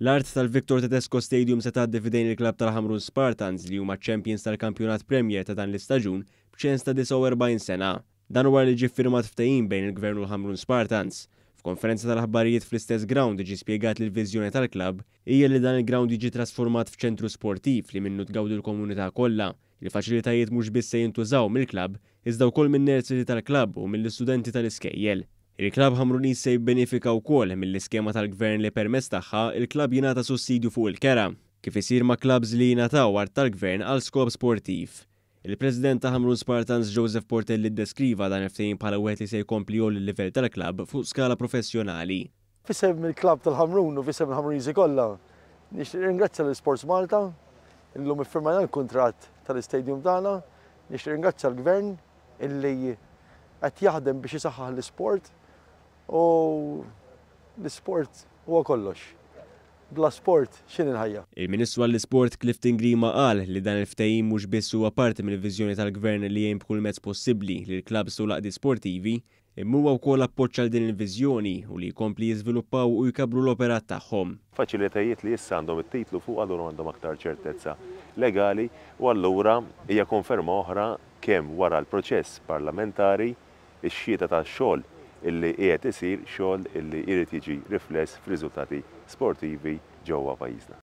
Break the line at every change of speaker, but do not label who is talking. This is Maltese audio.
L-art tal-Victor Tedesco Stadium se tgħaddi f'idejn il-klabb tal-Ħamrun Spartans li huma ċ-champions tal-Kampjonat Premier ta' dan l-istaġun b'ċens ta' 49 sena. Dan wara li ġie ffirmat ftehim bejn il-Gvern u l-Ħamrun Spartans. F'konferenza tal-aħbarijiet fl-istess ground ġie spjegat li l-viżjoni tal-klabb hija li dan il-ground jiġi trasformat f'ċentru sportiv li minnu tgawdi l-komunità kollha Il-faċilitajiet mhux biss se jintużaw mill-klabb, iżda wkoll min-nerseri tal-klabb u mill-istudenti tal-iskejjel. Il-klabb Ħamruniż se jibbenifika wkoll mill-iskema tal-Gvern li permezz tagħha l-klabb jingħata sussidju fuq il-kera, kif isir ma' klabbs li jingħataw art tal-Gvern għal skop sportiv. Il-President ta' Ħamrun Spartans Joseph Portelli ddeskriva dan il-ftehim bħala wieħed li se jkompli jgħolli l-livell tal-klabb fuq skala professjonali.
F'isem il-klabb tal-Ħamrun u f'isem il-Ħamruniżi kollha, nixtieq nirringrazzja lil Sports Malta. Illum iffirmajna l-kuntratt tal-istadium tagħna. Nixtieq nirringrazzja l-Gvern illi qed jaħdem biex isaħħaħ l-isport u l-isport huwa kollox. Bla sport x'inhi l-ħajja?
Il-Ministru għall-Isport Clifton Grima qal li dan il-ftehim mhux biss huwa parti mill-viżjoni tal-Gvern li jgħin b'kull mezz possibbli lill-klabbs u l-għaqdiet sportivi Imma huwa wkoll appoġġ għal din il-viżjoni u li jkompli jiżviluppaw u jkabbru l-operat tagħhom.
Faċilitajiet li issa għandhom it-titlu fuqha lura għandhom aktar ċertezza legali u allura hija konferma oħra kemm wara l-proċess parlamentari x-xhieda ta' xogħol li qiegħed isir, xogħol li jrid jiġi rifless f'riżultati sportivi ġewwa pajjiżna.